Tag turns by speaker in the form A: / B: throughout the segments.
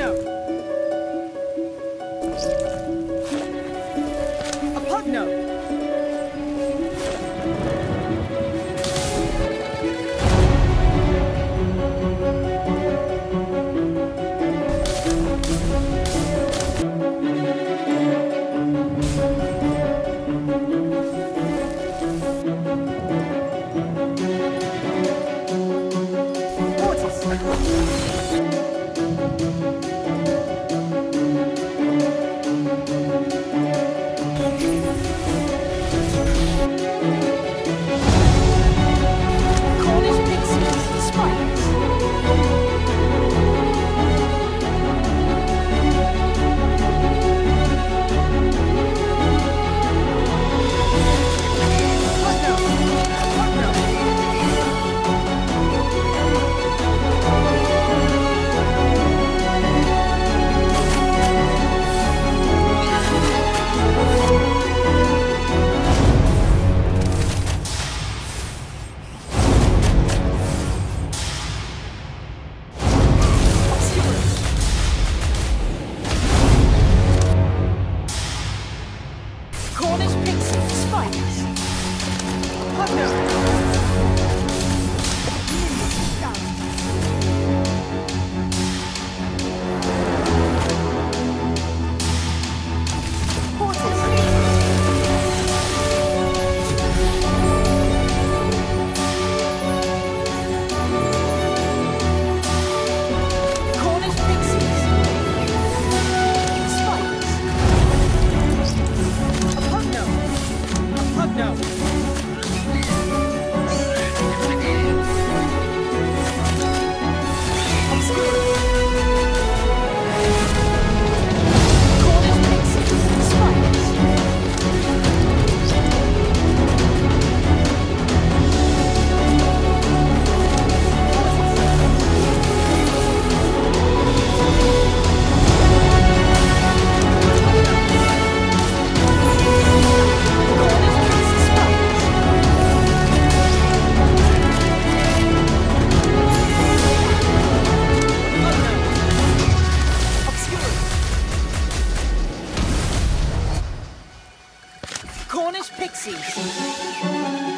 A: Pugno!
B: Cornish Pixies.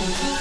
A: A Pugno.